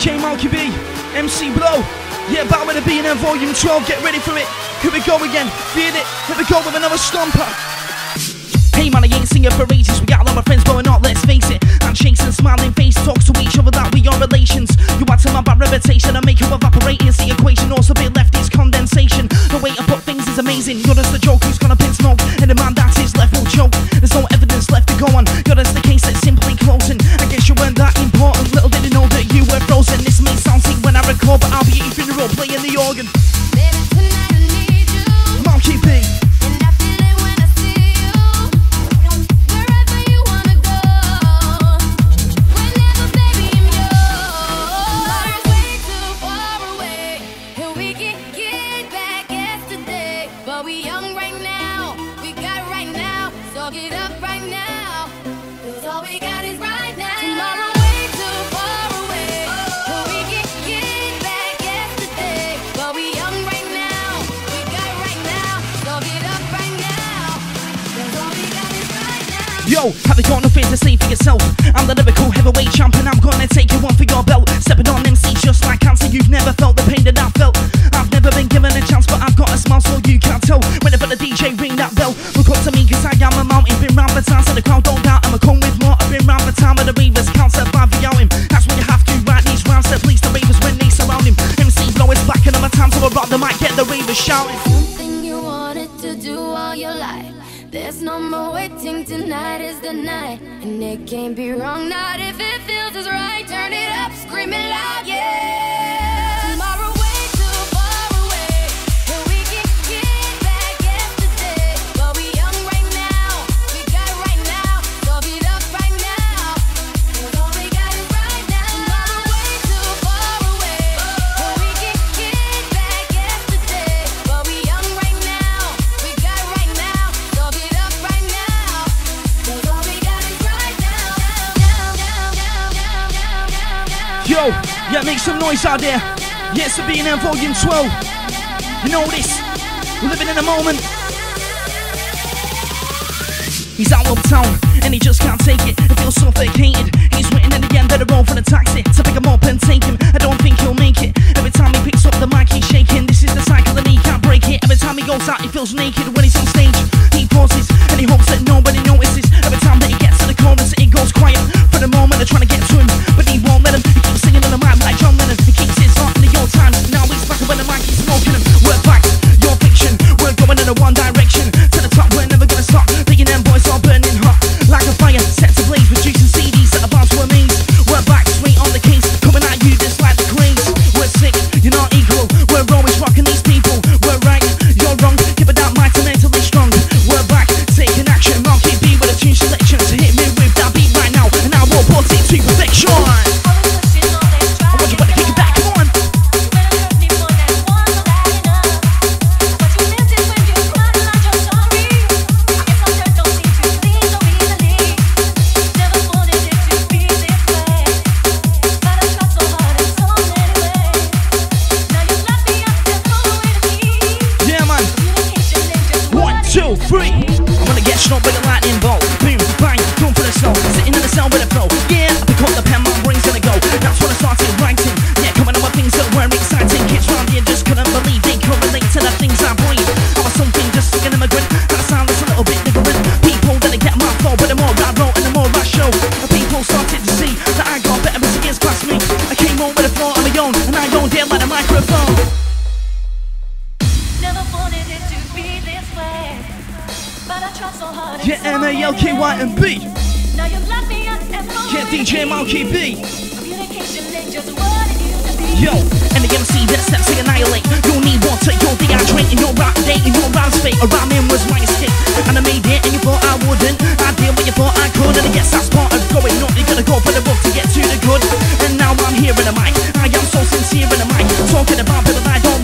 DJ Malky B, MC Blow. Yeah, back with the B&M Volume 12. Get ready for it. Here we go again. Feel it. Here we go with another stomper. Hey man, I ain't singing for ages. We got a lot of friends blowing up, let's face it. I'm chasing smiling face, talks to each other that we are relations. You to my bad reputation and make you evaporate. Is the equation also be left is condensation. The way I put things is amazing. You're just the joke who's gonna pin smoke, and the man that is left will choke. There's no evidence left to go on. You're just the case that's simply closing. Were frozen. This may sound sick when I record, but I'll be at your funeral playing the organ. Baby, tonight I need you. Malky B. Yo, have you got nothing to say for yourself? I'm the lyrical heavyweight champ and I'm gonna take you one for your belt. Stepping on MC just like cancer, you've never felt the pain that I felt. I've never been given a chance, but I've got a smile so you can't tell. Whenever the DJ ring that bell, look up to me cause I am a mountain. Been round the town so the crowd don't doubt. I'm a come with more. I've been round the town with the ravers, can't survive the outing. That's when you have to write these rhymes to please the ravers when they surround him. MC blow is back and I'm a time so I rock the mic, get the ravers shouting. There's no more waiting, tonight is the night. And it can't be wrong, not if it feels as right. Turn it up, screaming loud, yeah. Tomorrow Yo, yeah, make some noise out there. Yes, to being in volume 12. You know this. We're living in the moment. He's out of town and he just can't take it. It feels suffocated. He's waiting in the end of the road for the taxi to pick him up and take him. I don't think he'll make it. Every time he picks up the mic, he's shaking. This is the cycle and he can't break it. Every time he goes out, he feels naked when he's on stage. He pauses and he hopes that nobody three. I'm gonna get struck with a and B. Now you left me. Yeah, DJ Malky B. Communication ain't just what it used to. Yo, and the MC that steps to annihilate. You'll need water, you're dehydrating, you're out dating, your rhymes fake. A rhyming was my escape. And I made it, and you thought I wouldn't. I did what you thought I could, and I guess that's part of growing up. You're gonna go for the book to get to the good. And now I'm here in the mic. I am so sincere in the mic. Talking about people I don't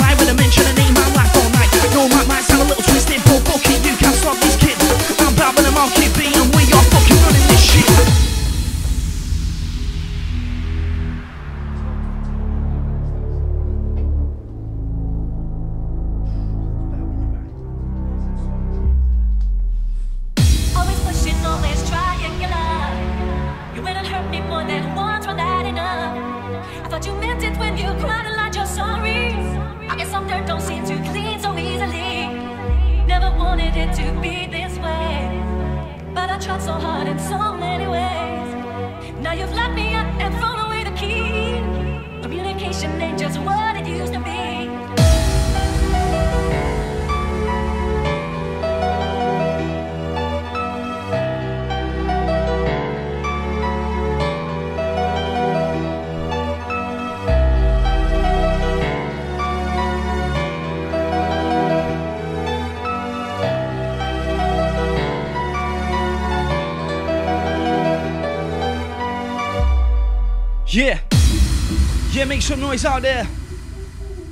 noise out there.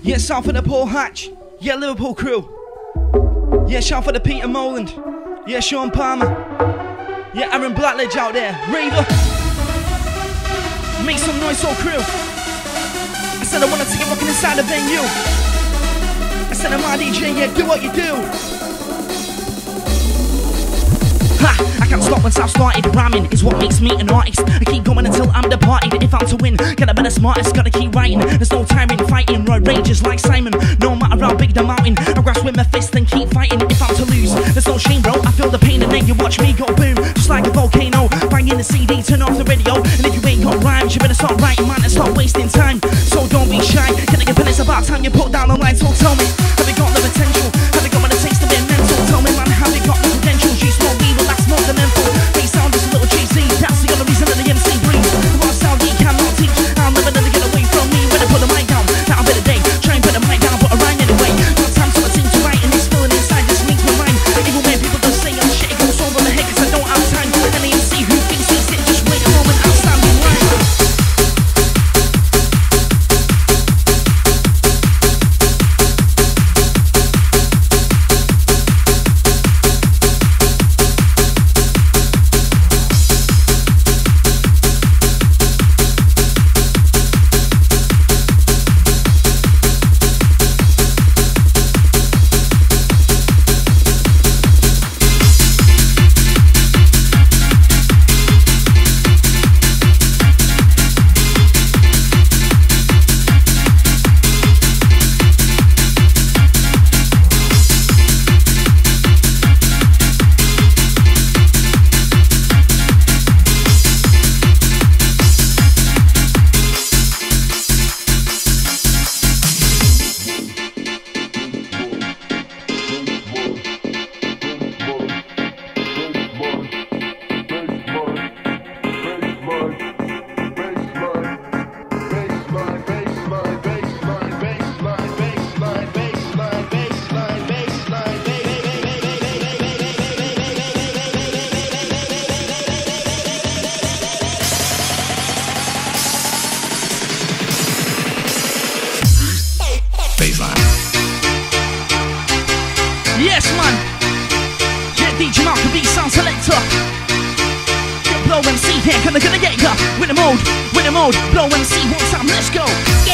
Yeah, south of the Paul Hatch. Yeah, Liverpool crew. Yeah, shout for the Peter Moland. Yeah, Sean Palmer. Yeah, Aaron Blackledge out there. Raver. Make some noise, all crew. I said I wanted to get rocking inside the venue. I said I'm my DJ, yeah, do what you do. Can't stop once I've started rhyming. It's what makes me an artist. I keep going until I'm departed. If I'm to win, get a better smartest. Gotta keep writing. There's no time in fighting. Road rages like Simon. No matter how big the mountain, I grasp with my fist and keep fighting. If I'm to lose, there's no shame, bro. I feel the pain and then you watch me go boom, just like a volcano. Banging the CD, turn off the radio. And if you ain't got rhymes, you better start writing, man, and stop wasting time. So don't be shy. Can I get it's about time you put down the line? So tell me, mode, the mode. Blow MC one time, let's go.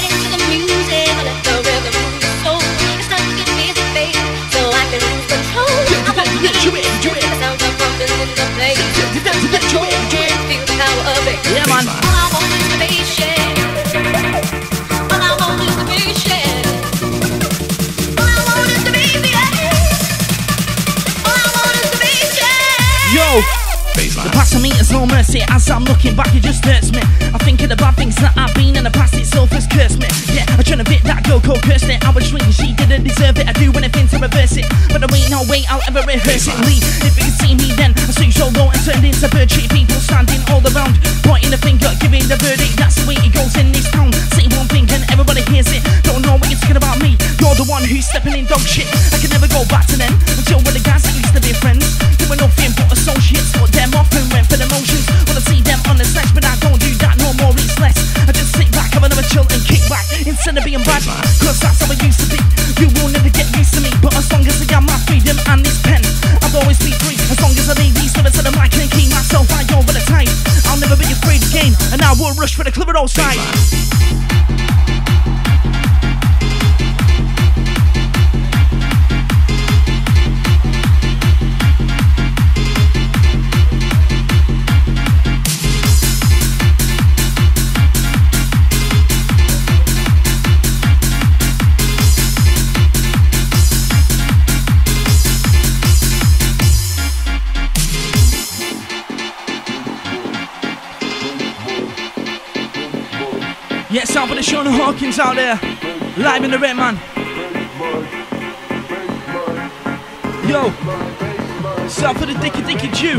Me is no mercy. As I'm looking back it just hurts me. I think of the bad things that I've been In the past itself has cursed me. Yeah, I trying to bit that girl called Kirsty. I was drinking, she didn't deserve it. I do anything to reverse it. But there ain't no way I'll ever rehearse it. Lee, if you can see me then I see so low and turned into bird People standing all around Pointing the finger, giving the verdict. That's the way it goes in this town. Say one thing and everybody hears it. Don't know what you're talking about me. You're the one who's stepping in dog shit. I can never go back to them. Until we're the guys that used to be friends. Doing nothing but associates. Put them off and went for the motions. Wanna see them on the stage But I don't do that no more, it's less. I just sit back, have another chill and kick back. Instead of being bad Cause that's how I used to be. You will never get used to me But as long as I got my freedom and this pen I'll always be free. As long as I leave these lyrics to the mic And keep myself high over the time Never be afraid again And I will rush for the clear road out for the Sean Hawkins out there. Live in the red man. Yo. Shout for the Dicky Dicky Jew.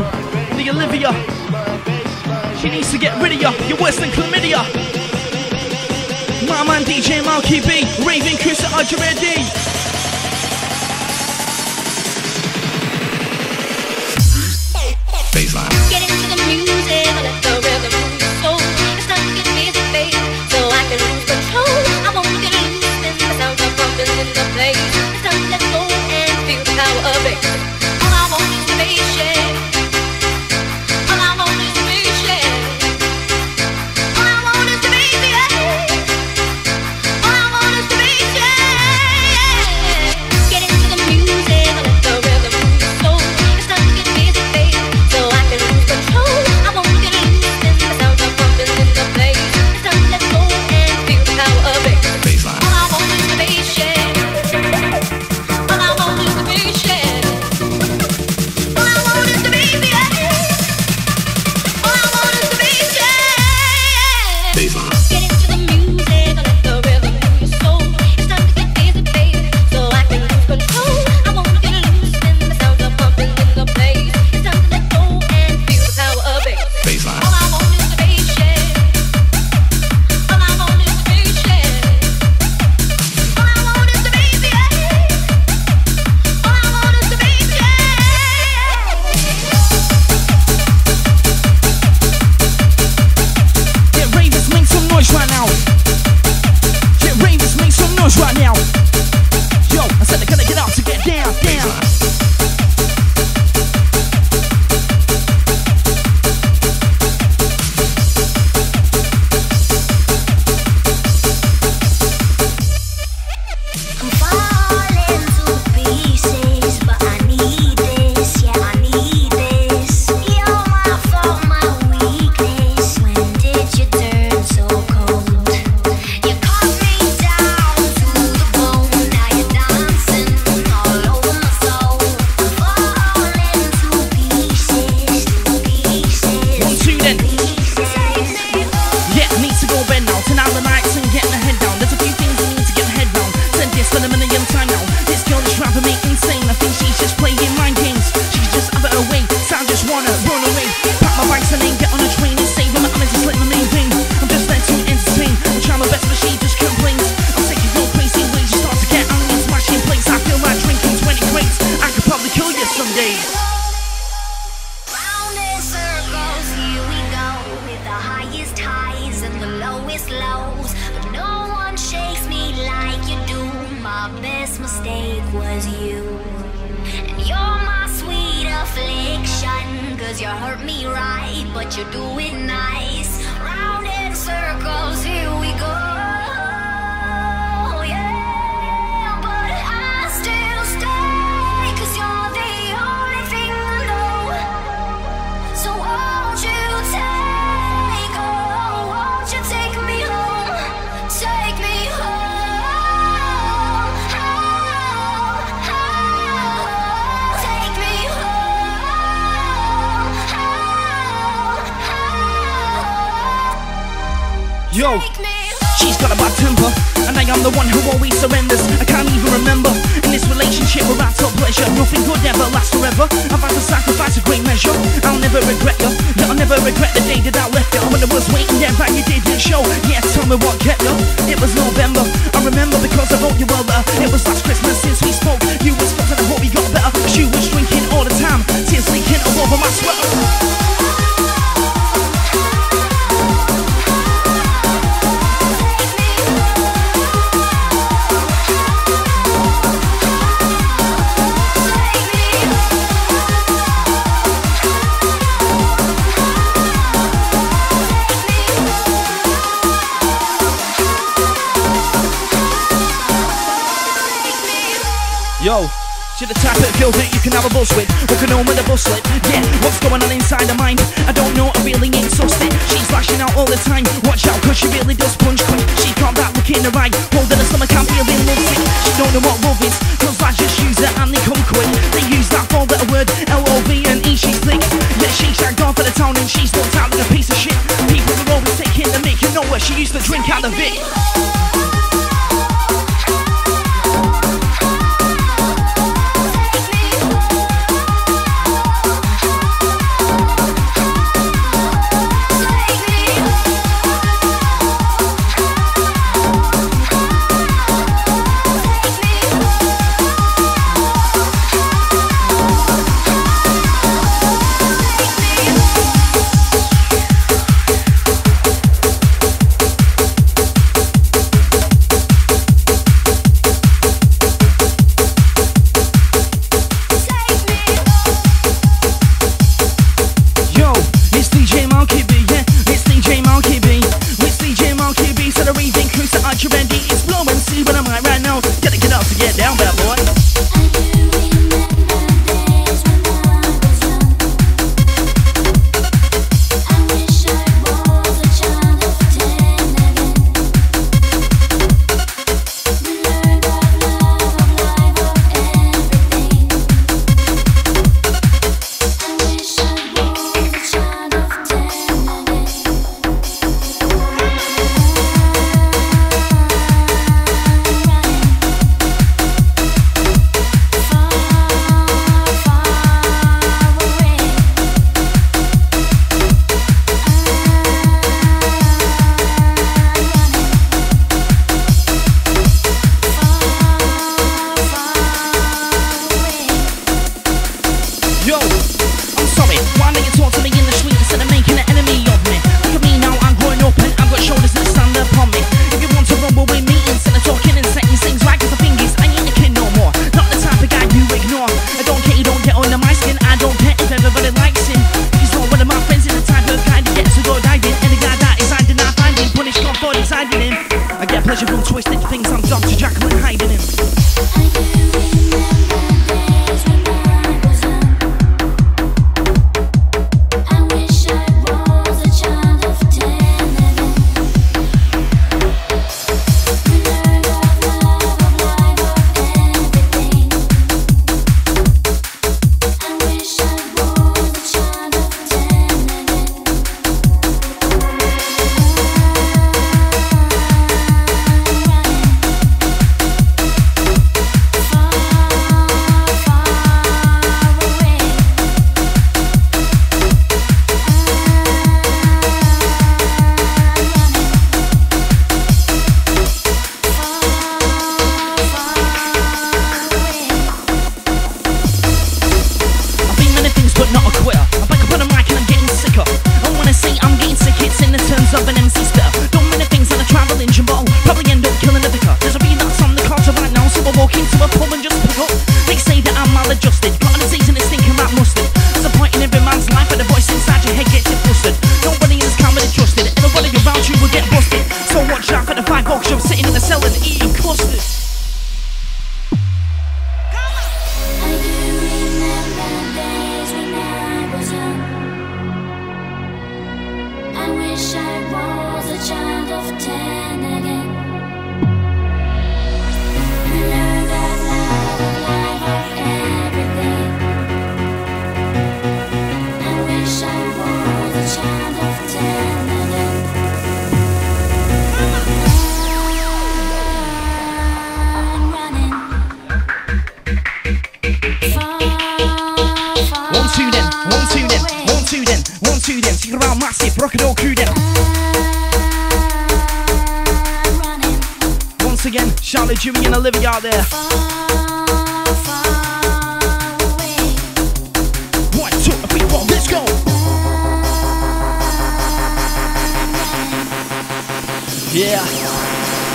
The Olivia. She needs to get rid of ya. Your worse than chlamydia. My man DJ Malky B. raving Chris at D. baseline. clichê. To the type of girl that you can have a buzz with Walking home with a bus lit Yeah, what's going on inside her mind? I don't know, I really ain't so sick She's lashing out all the time. Watch out, cause she really does punch quick. She's got that look in her eye Holding her stomach, I'm feeling lovely She don't know what love is Cause lads just use it and they come quick. They use that four-letter word L O V E. and E, she's thick. Yeah, she's dragged off of the town and she's looked out like a piece of shit. People are always taking the mic You know where she used to drink out of it.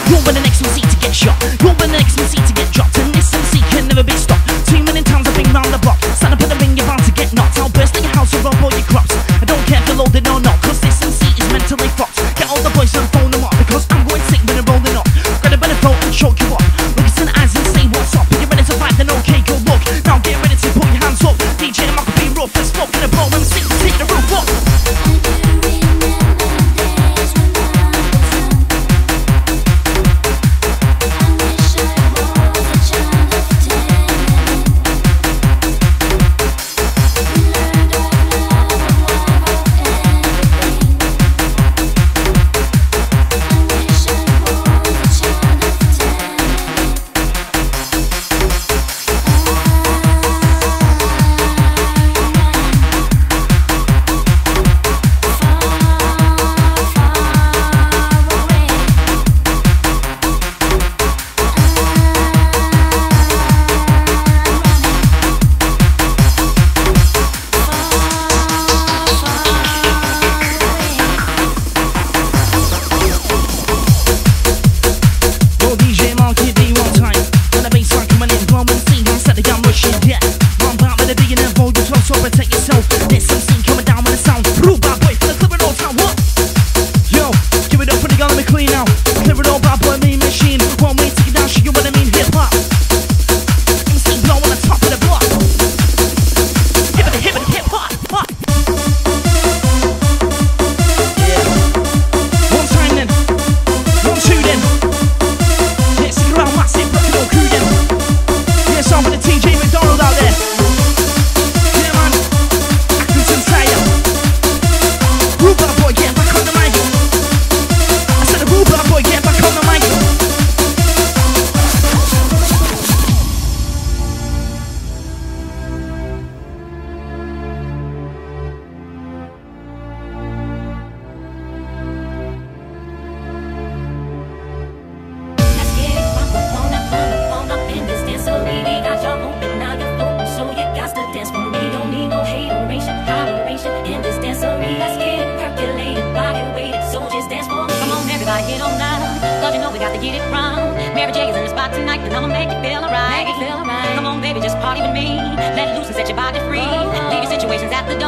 You'll be the next MC to get shot. You'll be the next MC to get dropped. And this MC can never be stopped. Two million times I've been round the block. Stand up in the ring, you're bound to get knocked. I'll burst in your house and rob all your crops. I don't care if you're loaded or not.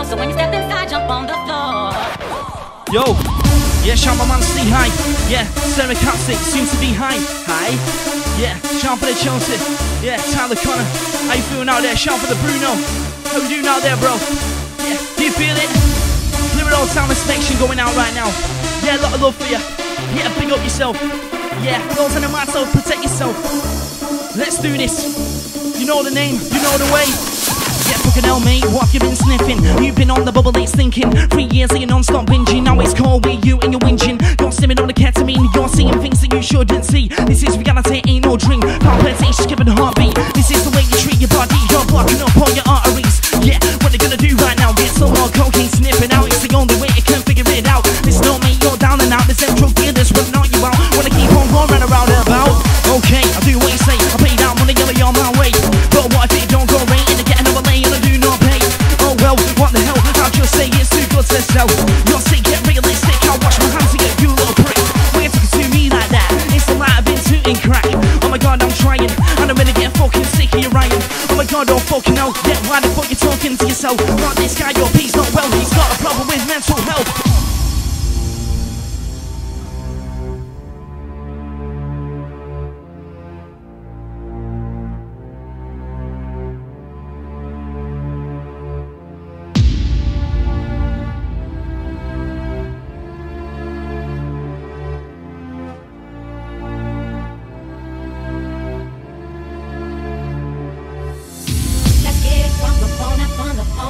So when you step inside, jump on the floor. Yo, yeah, shout my man C high. Yeah, Sarah soon to be high. Hi. Yeah, shout for the Chelsea. Yeah, Tyler Connor. How you feeling out there? Shout for the Bruno. How you doing out there, bro? Yeah, do you feel it? Lyrical sound inspection going out right now. Yeah, a lot of love for you. Yeah, big up yourself. Yeah, those on the mat, so protect yourself. Let's do this. You know the name, you know the way. Fucking hell, mate, what have you been sniffing? You've been on the bubble, it's thinking. Three years of you non-stop binging. Now it's cold with you and you're whinging. You're stimming on the ketamine, you're seeing things that you shouldn't see. This is reality, ain't no dream. Palpitation, skipping heartbeat. This is the way you treat your body. You're blocking up all your arteries. Yeah, what they gonna do right now? Get some more cocaine sniffing out. It's the only way you can figure it out. This don't make you're down and out. The central gear that's running on you out. Wanna keep on going around God, don't fucking know. Yeah, why the fuck you talking to yourself? Not this guy, your he's not well. He's got a problem with mental health.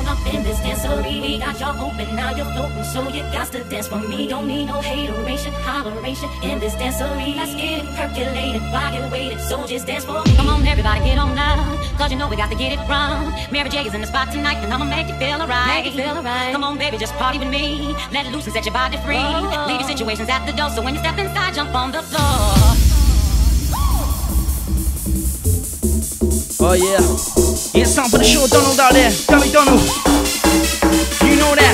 The up in this dancery. We got y'all open, now you're floating, so you got to dance for me. Don't need no hateration, holleration in this dancery. Let's get it percolated, body weighted, so just dance for me. Come on, everybody, get on now, cause you know we got to get it wrong. Mary J is in the spot tonight, and I'ma make you feel alright. Make you feel alright. Come on, baby, just party with me. Let loose and set your body free. Leave your situations at the door, so when you step inside, jump on the floor. Oh yeah. It's time for the show, Donald out there. Gabby Donald. You know that.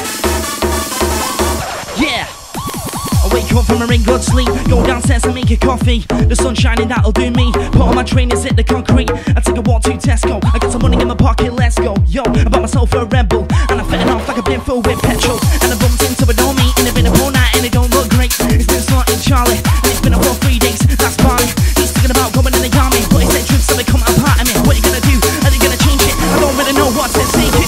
Yeah. I wake up from a ring, good sleep. Go downstairs and make a coffee. The sun shining, that'll do me. Put on my trainers, hit the concrete. I take a walk to Tesco. I got some money in my pocket, let's go. Yo, I bought myself a rebel. And I'm fitting off like I've been with petrol. And I bumped into a dummy. And it's been a whole night and it don't look great. It's been starting Charlie. And it's been a rough three days. That's Barney. He's thinking about going in the army. But he said so they come apart of me. Don't really know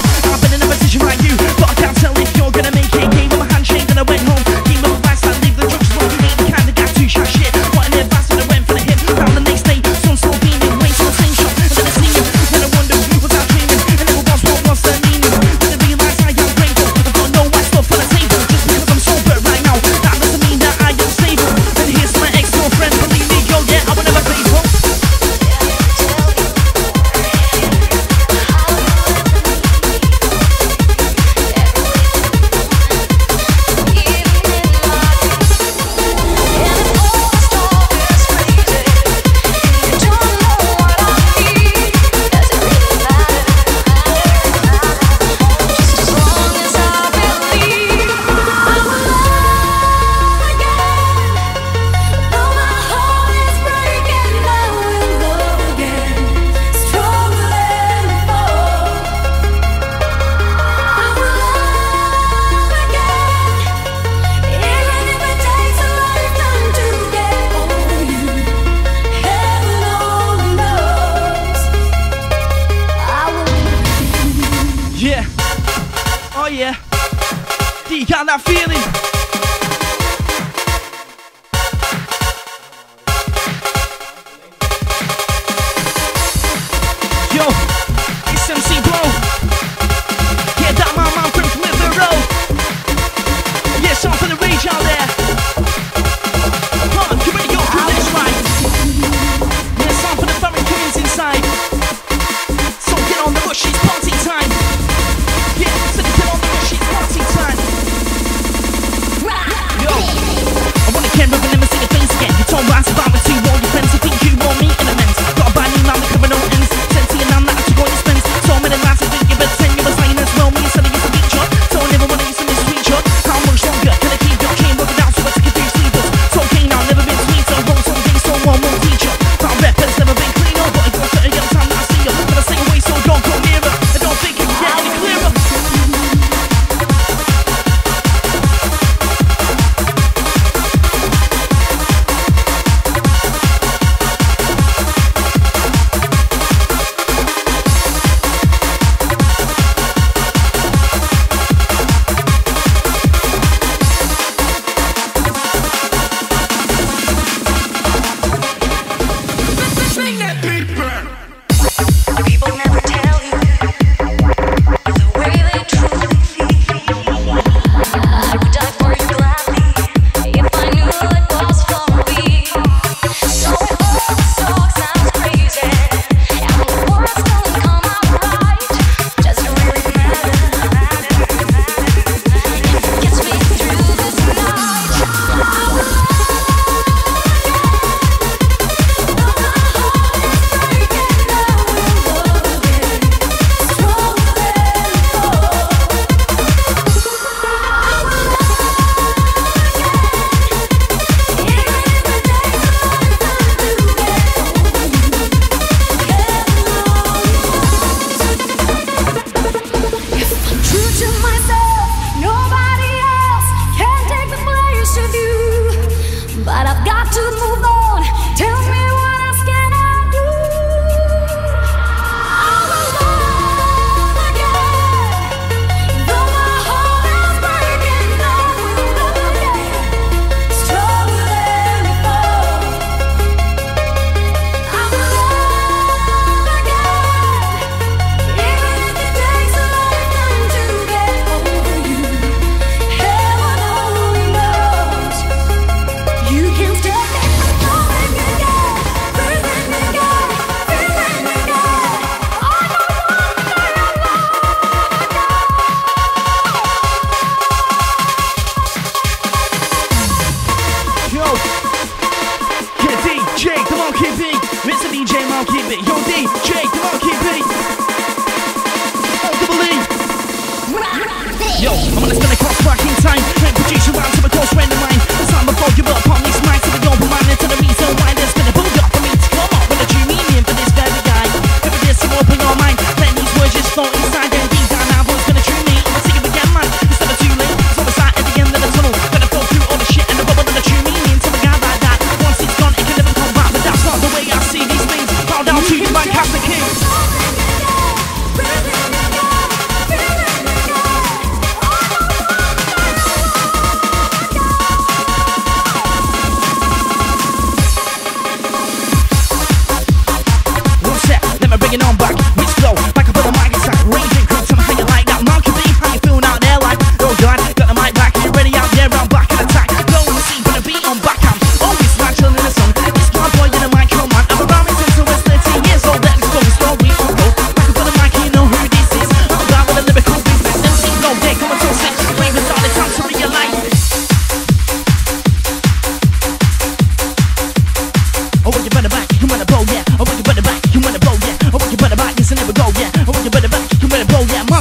yeah. You got that feeling.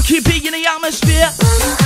keep it in the atmosphere.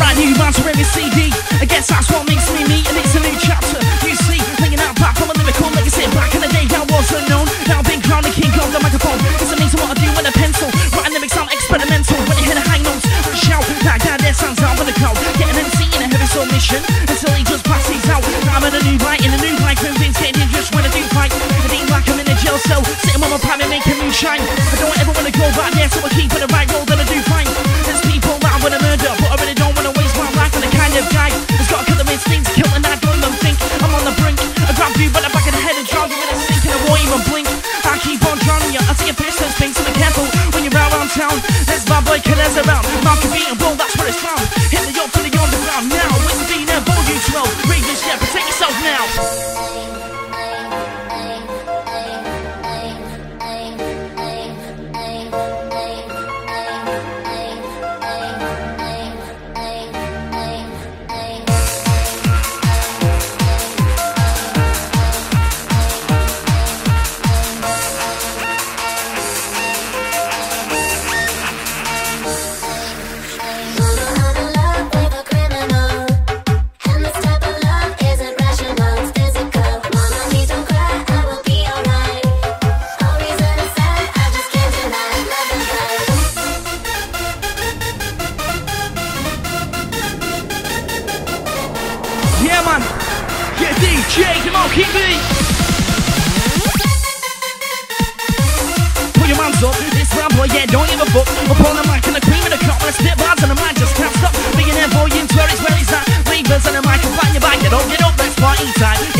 brand new man's every CD. I guess that's what makes me me, and it's a new chapter. You see, playing out back from a lyrical legacy. Back in the day, I was unknown. Now I've been crowned the king of the microphone. It's amazing what I do with a pencil. Writing lyrics sound experimental. When you hear the high notes, I shout. That guy there stands out with a crowd. Get an MC in a heavy submission until he just passes out. I'm in a new light, in a new life, moving, standing just when I do fight. It ain't like I'm in a jail cell, sitting on my pad and making me shine. I don't ever want to go back there, so I keep it the right road. flies around. Mount your feet and blow, that's where it's found. Hit the yacht to the underground now. It's the Dean and Volume 12. Read this, yeah, protect yourself now. Cause in the mind, you find your body, you don't get up, let's party time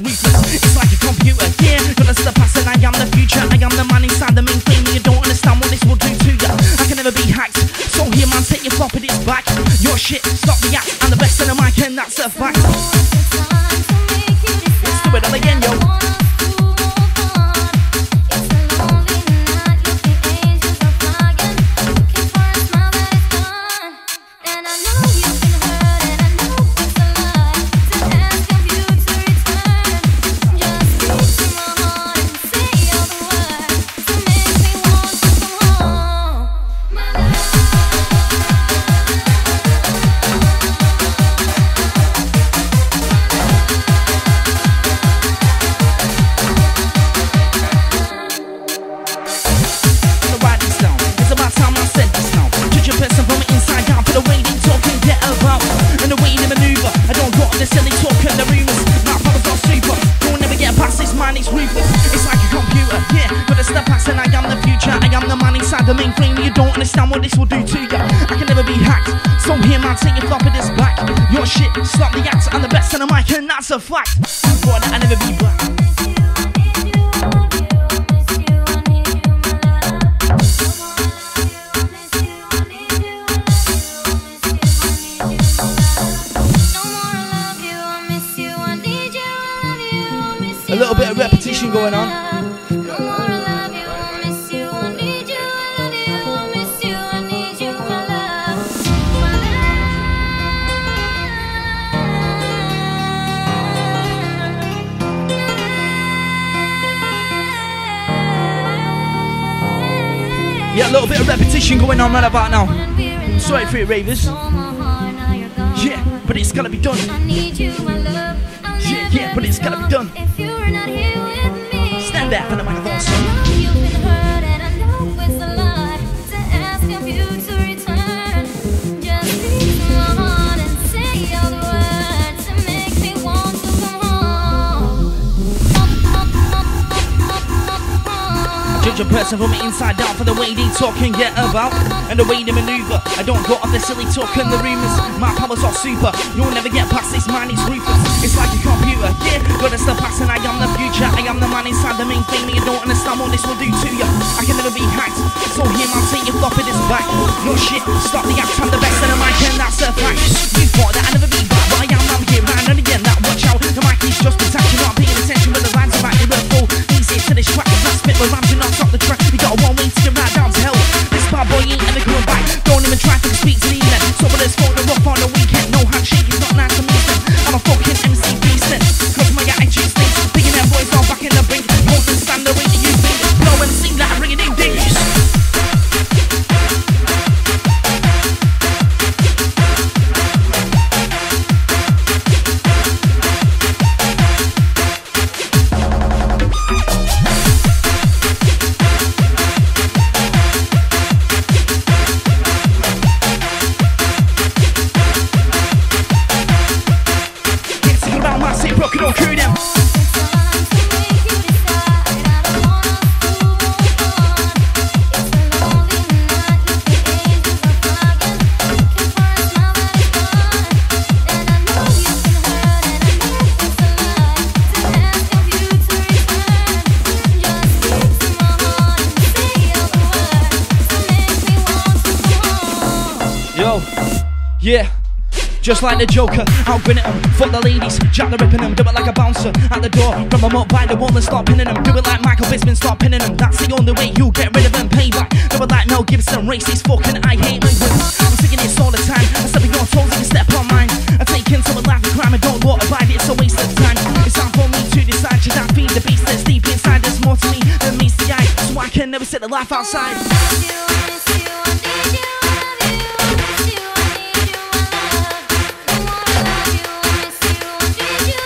this Yeah, a little bit of repetition going on right about now. Sorry for it, ravers. stole my heart, now you're gone. Yeah, but it's gotta be done. I need you, my love. Yeah, yeah, but it's gotta be done. If you're not here with me. Stand back for the microphone, Judge a person from the inside out for the way they talk and get about and the way they maneuver. I don't go off the silly talk and the rumors. My powers are super. You'll never get past this man, he's ruthless. It's like a computer, yeah. but it's the past and I am the future. I am the man inside the main thing. You don't understand what this will do to you. I can never be hacked. So here, man, take your flop, this back. No shit, stop the act. I'm the best in the mic, and that's a fact. You thought that I'd never be back, but I am. I'm here, man, and again. That watch out. The mic is just. You're not paying attention when the rhymes are back. You're full. Easy to this track. That's spit, rhymes are not stop the track. We got one way to get right down to hell. This bad boy ain't ever coming back. Don't even try to speak to the end. So, but there's phone the rough on the weekend. No handshake, it's not nice to meet Just like the Joker, I'll grin at 'em. Fuck the ladies, jack the ripping them. Do it like a bouncer at the door. Grab 'em up by the wall and start pinning them. Do it like Michael Bisping, start pinning them. That's the only way you get rid of them. Payback. Do it like Mel Gibson, racist fucking I hate language. I'm singing this all the time. I step on your toes if you step on mine. I'm taking some of life and crime and don't water abide. It's a waste of time. It's time for me to decide. Should I feed the beast that's deep inside? There's more to me than meets the eye. So I can never set the life outside.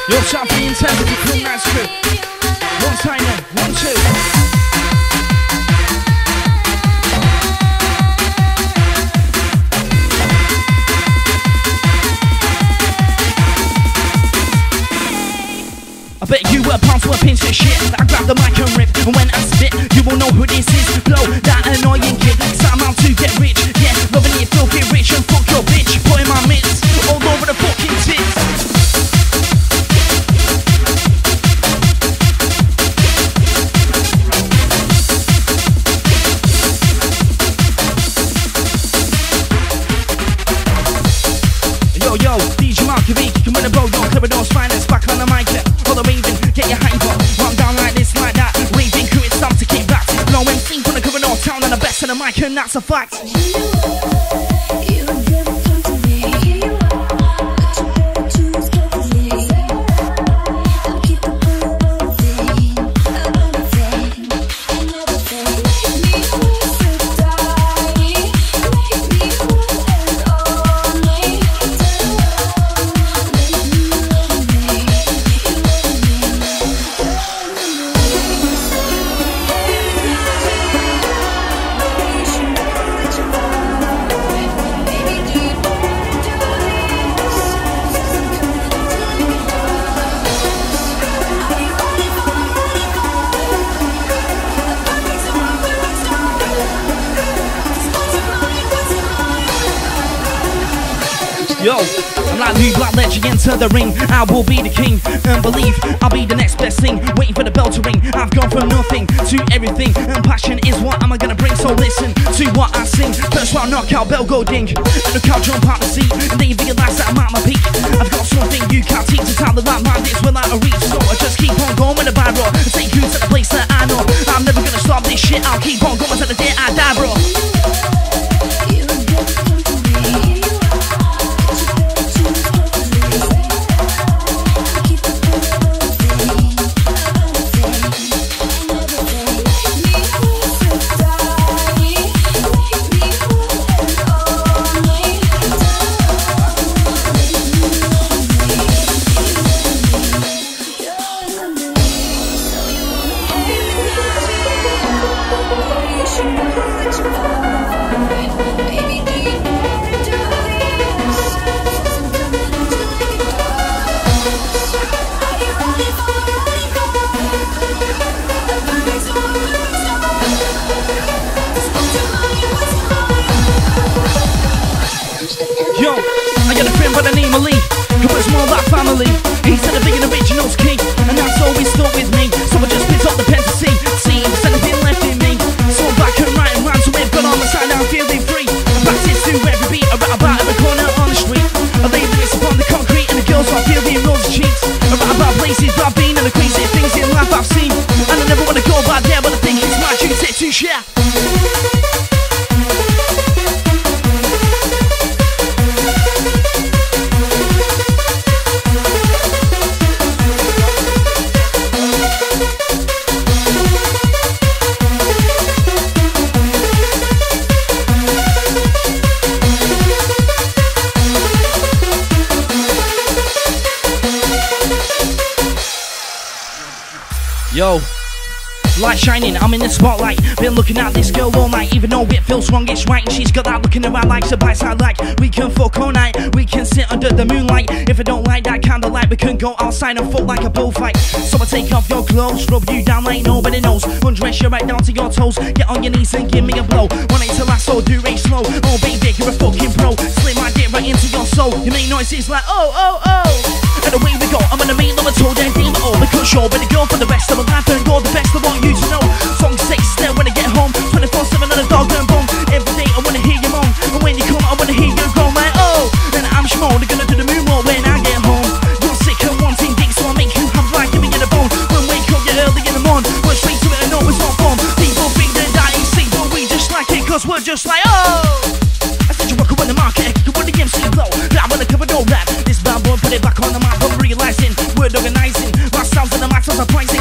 Yo, shout for the intensity, cool nice crew. One time then, one, two. I bet you were to a pinch of shit. I grab the mic and rip, and when I spit, you will know who this is. Blow that annoying kid. Out to get rich. Yeah, loving it, filthy rich, and fuck your bitch. Putting my mitts all over the fucking tits. And the best of the mic, and that's a fact. Bloodly, legend, enter the ring. I will be the king and believe I'll be the next best thing. Waiting for the bell to ring. I've gone from nothing to everything, and passion is what I'm gonna bring. So listen to what I sing. First round knockout, bell go ding. And the crowd jump out the seat, and they realize that I'm at my peak. I've got something you can't teach. It's how the light mind is without a reach. So I just keep on going with the bad I take you to the place that I know. I'm never gonna stop this shit. I'll keep on going till the day I die, bro. light shining, I'm in the spotlight. Been looking at this girl all night, even though it feels wrong, it's right. And she's got that look in her eye like a bite I like. We can fuck all night, we can sit under the moonlight. If I don't like that kind of light, we can go outside and fuck like a bullfight. So I take off your clothes, rub you down like nobody knows. Undress you right down to your toes, get on your knees and give me a blow. Want it to last or do it slow. Oh baby, you're a fucking pro. Slim my right into your soul. You make noises like oh, oh, oh. And away we go, I'm gonna make them a toe, then deal it all. Because you're ready to girl for the rest of my life and you're the best of what you to know. Song 6 surprise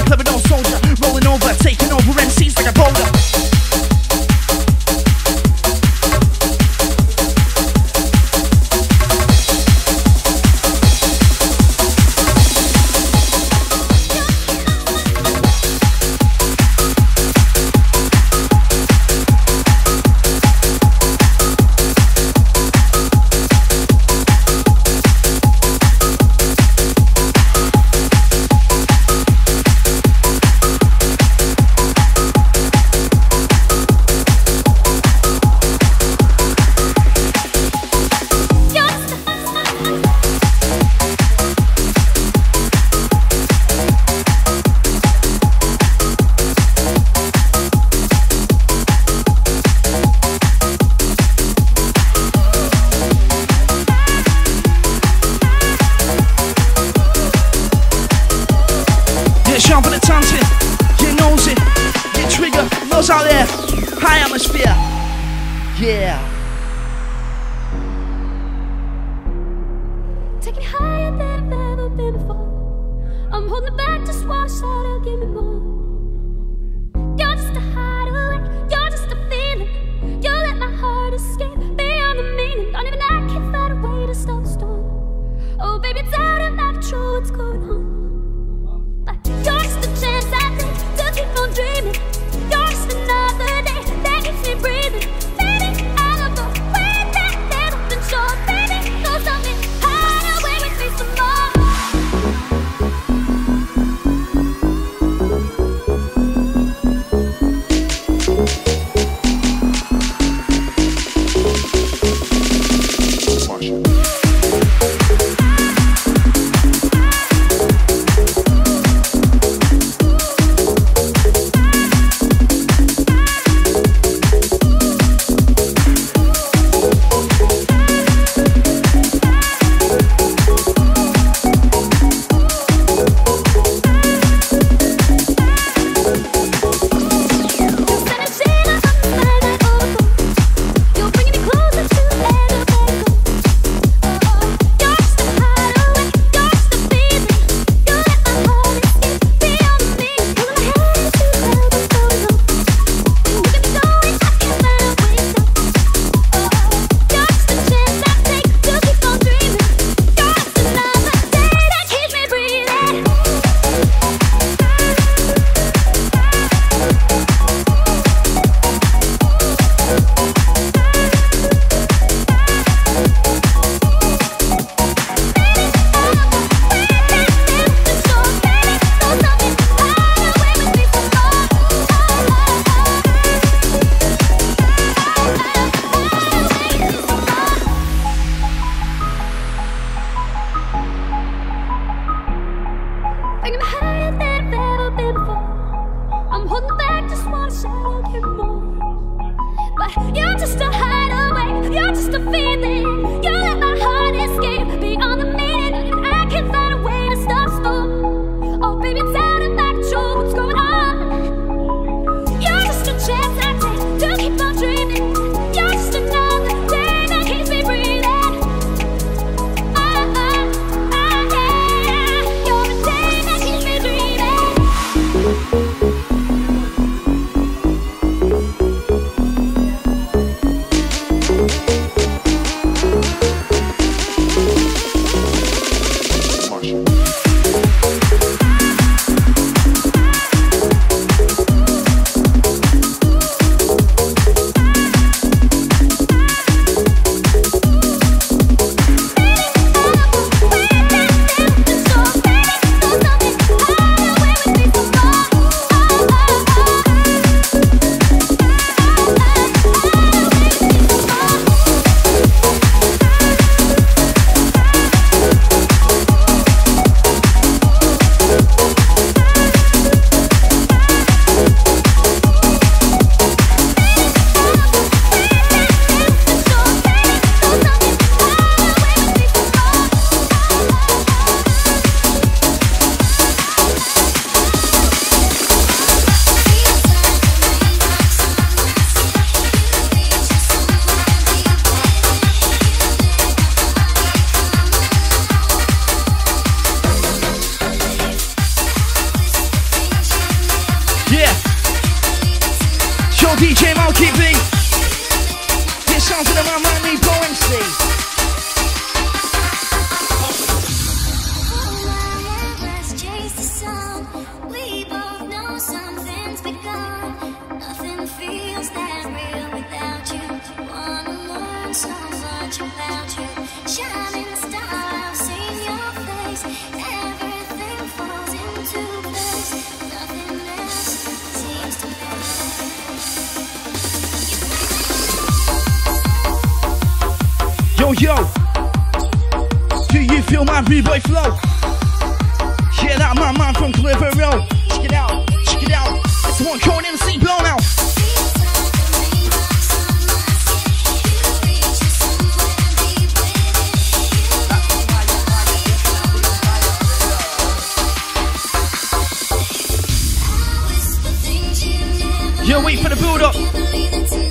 Yo, wait for the build up.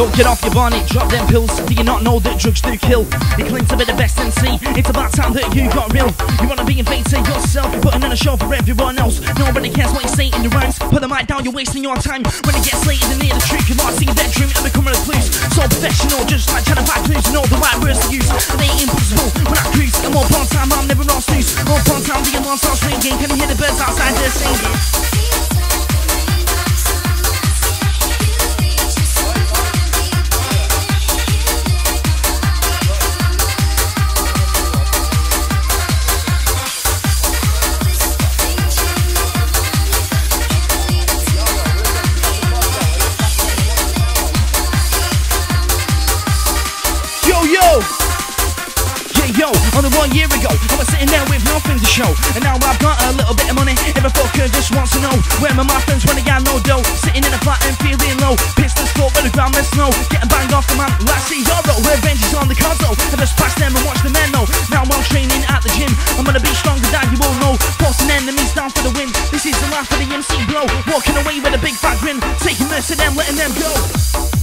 Don't get off your bonnet, drop them pills. Do you not know that drugs do kill? You claim to be the best MC. It's about time that you got real. You wanna be inventor yourself, you're putting on a show for everyone else. Nobody cares what you say in your rhymes. Put the mic down, you're wasting your time. When it gets late and near the truth, you might see that dream and become a recluse. So professional, just like trying to fight clues to know the right words to use. It ain't impossible when I cruise. I'm up on time, I'm never on snooze. Up on time, the alarm starts ringing. Can you hear the birds outside there singing? Show. And now I've got a little bit of money. Every fucker just wants to know where my my friends when I got no dough. Sitting in a flat and feeling low. Pistols caught with the ground and snow. Getting banged off the man. See Zorro, revenge is on the console. I just pass them and watch the men know. Now I'm training at the gym. I'm gonna be stronger than you all know. Forcing enemies down for the win. This is the life of the MC bro. Walking away with a big fat grin. Taking to them, letting them go.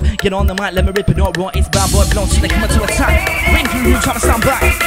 Get on the mic, let me rip it all raw. It's bad boy blunt, so they come to attack. Ring you, you trying to sound back.